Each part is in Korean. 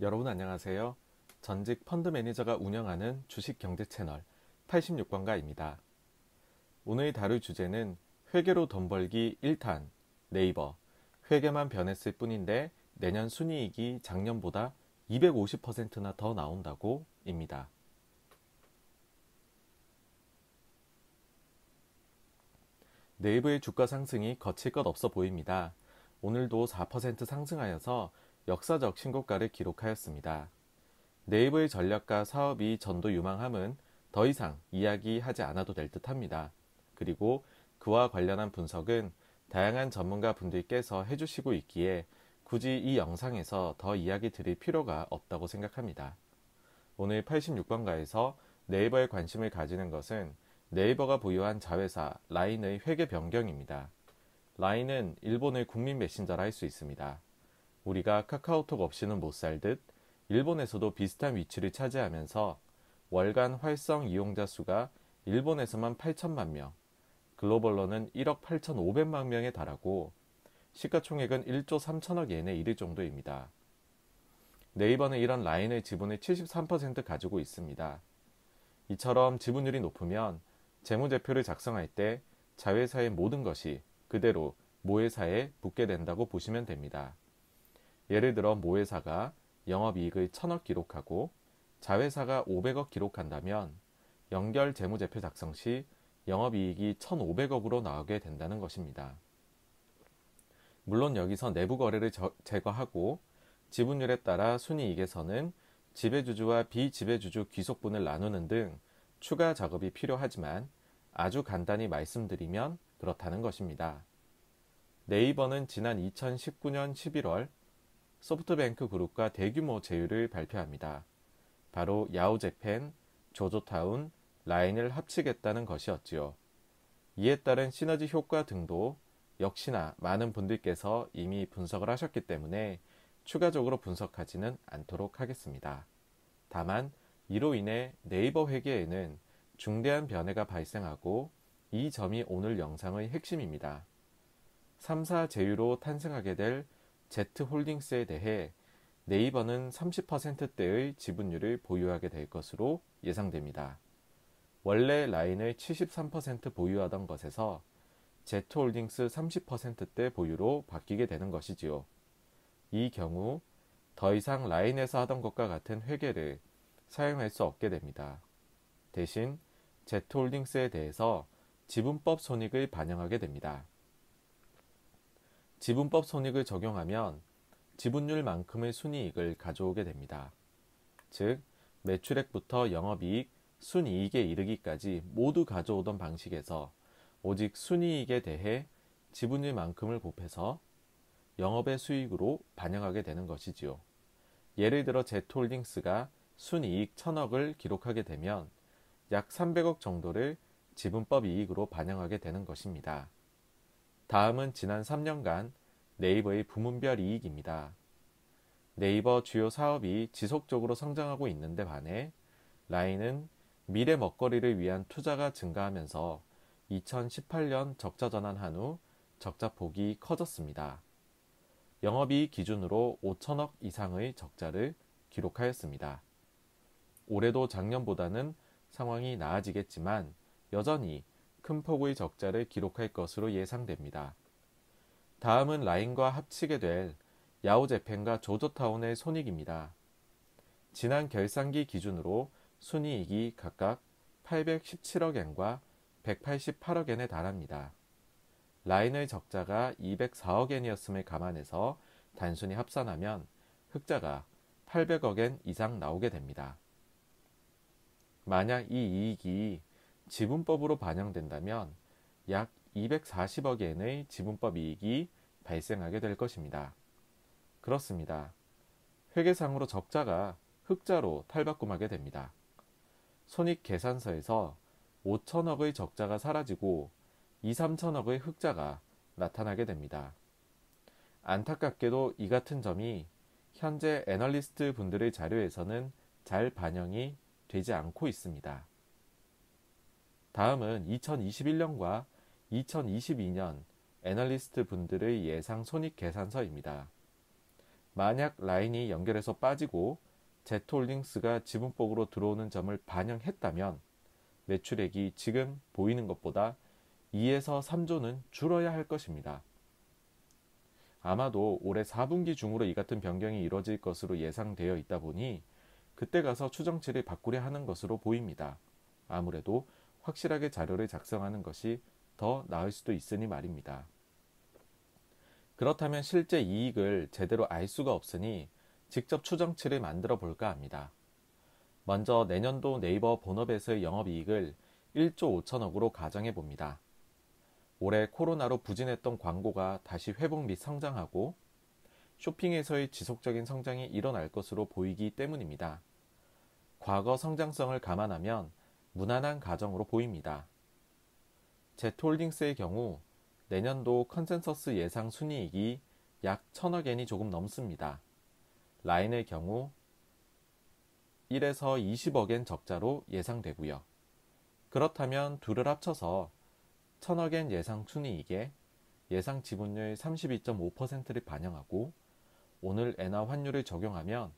여러분 안녕하세요. 전직 펀드 매니저가 운영하는 주식 경제 채널 86번가입니다. 오늘 다룰 주제는 회계로 돈 벌기 1탄 네이버 회계만 변했을 뿐인데 내년 순이익이 작년보다 250%나 더 나온다고 입니다. 네이버의 주가 상승이 거칠 것 없어 보입니다. 오늘도 4% 상승하여서 역사적 신고가를 기록하였습니다. 네이버의 전략과 사업이 전도 유망함은 더 이상 이야기하지 않아도 될 듯 합니다. 그리고 그와 관련한 분석은 다양한 전문가 분들께서 해주시고 있기에 굳이 이 영상에서 더 이야기 드릴 필요가 없다고 생각합니다. 오늘 86번가에서 네이버에 관심을 가지는 것은 네이버가 보유한 자회사 라인의 회계 변경입니다. 라인은 일본의 국민 메신저라 할 수 있습니다. 우리가 카카오톡 없이는 못 살듯 일본에서도 비슷한 위치를 차지하면서 월간 활성 이용자 수가 일본에서만 8천만 명, 글로벌로는 1억 8천5백만 명에 달하고 시가총액은 1조 3천억 엔에 이를 정도입니다. 네이버는 이런 라인의 지분을 73% 가지고 있습니다. 이처럼 지분율이 높으면 재무제표를 작성할 때 자회사의 모든 것이 그대로 모회사에 붙게 된다고 보시면 됩니다. 예를 들어 모회사가 영업이익을 1000억 기록하고 자회사가 500억 기록한다면 연결 재무제표 작성 시 영업이익이 1,500억으로 나오게 된다는 것입니다. 물론 여기서 내부 거래를 제거하고 지분율에 따라 순이익에서는 지배주주와 비지배주주 귀속분을 나누는 등 추가 작업이 필요하지만 아주 간단히 말씀드리면 그렇다는 것입니다. 네이버는 지난 2019년 11월 소프트뱅크 그룹과 대규모 제휴를 발표합니다. 바로 야오제펜, 조조타운, 라인을 합치겠다는 것이었지요. 이에 따른 시너지 효과 등도 역시나 많은 분들께서 이미 분석을 하셨기 때문에 추가적으로 분석하지는 않도록 하겠습니다. 다만 이로 인해 네이버 회계에는 중대한 변화가 발생하고 이 점이 오늘 영상의 핵심입니다. 3사 제휴로 탄생하게 될 Z홀딩스에 대해 네이버는 30%대의 지분율을 보유하게 될 것으로 예상됩니다. 원래 라인을 73% 보유하던 것에서 Z홀딩스 30%대 보유로 바뀌게 되는 것이지요. 이 경우 더 이상 라인에서 하던 것과 같은 회계를 사용할 수 없게 됩니다. 대신 Z홀딩스에 대해서 지분법 손익을 반영하게 됩니다. 지분법 손익을 적용하면 지분율만큼의 순이익을 가져오게 됩니다. 즉, 매출액부터 영업이익, 순이익에 이르기까지 모두 가져오던 방식에서 오직 순이익에 대해 지분율만큼을 곱해서 영업의 수익으로 반영하게 되는 것이지요. 예를 들어 제톨딩스가 순이익 1000억을 기록하게 되면 약 300억 정도를 지분법 이익으로 반영하게 되는 것입니다. 다음은 지난 3년간 네이버의 부문별 이익입니다. 네이버 주요 사업이 지속적으로 성장하고 있는데 반해 라인은 미래 먹거리를 위한 투자가 증가하면서 2018년 적자 전환한 후 적자 폭이 커졌습니다. 영업이익 기준으로 5천억 이상의 적자를 기록하였습니다. 올해도 작년보다는 상황이 나아지겠지만 여전히 큰 폭의 적자를 기록할 것으로 예상됩니다. 다음은 라인과 합치게 될 야오제펜과 조조타운의 손익입니다. 지난 결산기 기준으로 순이익이 각각 817억 엔과 188억 엔에 달합니다. 라인의 적자가 204억 엔이었음을 감안해서 단순히 합산하면 흑자가 800억 엔 이상 나오게 됩니다. 만약 이 이익이 지분법으로 반영된다면 약 240억 엔의 지분법 이익이 발생하게 될 것입니다. 그렇습니다. 회계상으로 적자가 흑자로 탈바꿈하게 됩니다. 손익 계산서에서 5천억의 적자가 사라지고 2, 3천억의 흑자가 나타나게 됩니다. 안타깝게도 이 같은 점이 현재 애널리스트 분들의 자료에서는 잘 반영이 되지 않고 있습니다. 다음은 2021년과 2022년 애널리스트 분들의 예상 손익 계산서입니다. 만약 라인이 연결해서 빠지고 제트홀딩스가 지분폭으로 들어오는 점을 반영했다면 매출액이 지금 보이는 것보다 2에서 3조는 줄어야 할 것입니다. 아마도 올해 4분기 중으로 이 같은 변경이 이뤄질 것으로 예상되어 있다 보니 그때 가서 추정치를 바꾸려 하는 것으로 보입니다. 아무래도 확실하게 자료를 작성하는 것이 더 나을 수도 있으니 말입니다. 그렇다면 실제 이익을 제대로 알 수가 없으니 직접 추정치를 만들어 볼까 합니다. 먼저 내년도 네이버 본업에서의 영업이익을 1조 5천억으로 가정해 봅니다. 올해 코로나로 부진했던 광고가 다시 회복 및 성장하고 쇼핑에서의 지속적인 성장이 일어날 것으로 보이기 때문입니다. 과거 성장성을 감안하면 무난한 가정으로 보입니다. 제트홀딩스의 경우 내년도 컨센서스 예상 순이익이 약 천억 엔이 조금 넘습니다. 라인의 경우 1에서 20억 엔 적자로 예상되고요. 그렇다면 둘을 합쳐서 천억엔 예상 순이익에 예상 지분율 32.5%를 반영하고 오늘 엔화 환율을 적용하면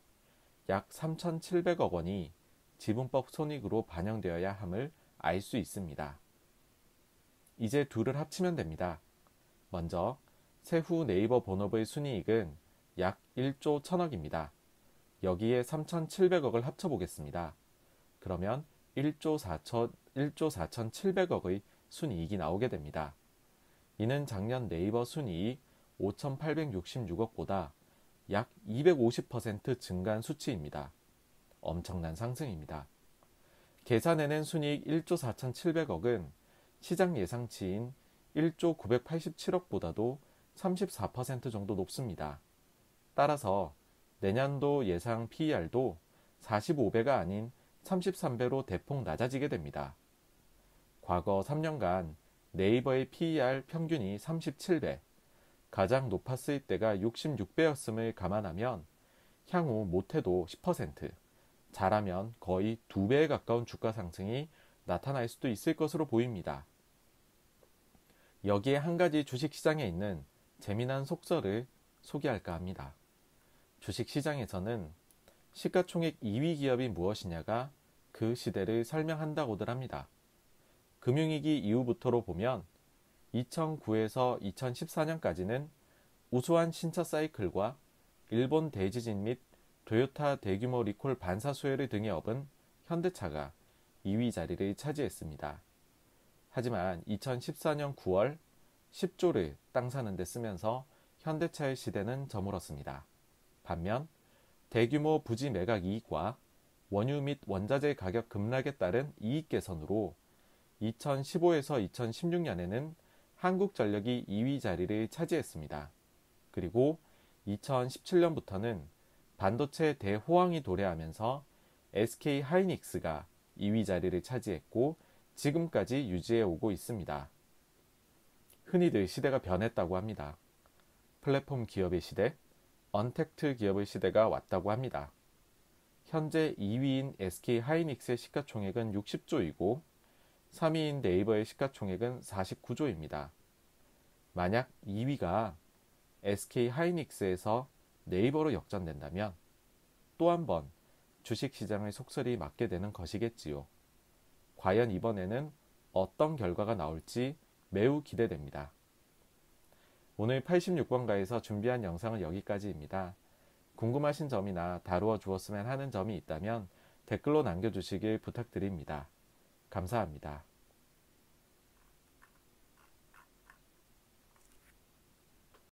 약 3,700억 원이 지분법 손익으로 반영되어야 함을 알 수 있습니다. 이제 둘을 합치면 됩니다. 먼저 세후 네이버 본업의 순이익은 약 1조 1000억입니다. 여기에 3,700억을 합쳐보겠습니다. 그러면 1조 4천, 1조 4,700억의 순이익이 나오게 됩니다. 이는 작년 네이버 순이익 5,866억보다 약 250% 증가한 수치입니다. 엄청난 상승입니다. 계산해낸 순이익 1조 4,700억은 시장 예상치인 1조 987억보다도 34% 정도 높습니다. 따라서 내년도 예상 PER도 45배가 아닌 33배로 대폭 낮아지게 됩니다. 과거 3년간 네이버의 PER 평균이 37배, 가장 높았을 때가 66배였음을 감안하면 향후 못해도 10%, 잘하면 거의 2배에 가까운 주가 상승이 나타날 수도 있을 것으로 보입니다. 여기에 한 가지 주식시장에 있는 재미난 속설을 소개할까 합니다. 주식시장에서는 시가총액 2위 기업이 무엇이냐가 그 시대를 설명한다고들 합니다. 금융위기 이후부터로 보면 2009에서 2014년까지는 우수한 신차 사이클과 일본 대지진 및 도요타 대규모 리콜 반사 수혜를 등에 업은 현대차가 2위 자리를 차지했습니다. 하지만 2014년 9월 10조를 땅 사는 데 쓰면서 현대차의 시대는 저물었습니다. 반면 대규모 부지 매각 이익과 원유 및 원자재 가격 급락에 따른 이익 개선으로 2015에서 2016년에는 한국전력이 2위 자리를 차지했습니다. 그리고 2017년부터는 반도체 대호황이 도래하면서 SK 하이닉스가 2위 자리를 차지했고 지금까지 유지해 오고 있습니다. 흔히들 시대가 변했다고 합니다. 플랫폼 기업의 시대, 언택트 기업의 시대가 왔다고 합니다. 현재 2위인 SK 하이닉스의 시가총액은 60조이고 3위인 네이버의 시가총액은 49조입니다. 만약 2위가 SK 하이닉스에서 네이버로 역전된다면 또 한 번 주식시장의 속설이 맞게 되는 것이겠지요. 과연 이번에는 어떤 결과가 나올지 매우 기대됩니다. 오늘 86번가에서 준비한 영상은 여기까지입니다. 궁금하신 점이나 다루어 주었으면 하는 점이 있다면 댓글로 남겨주시길 부탁드립니다. 감사합니다.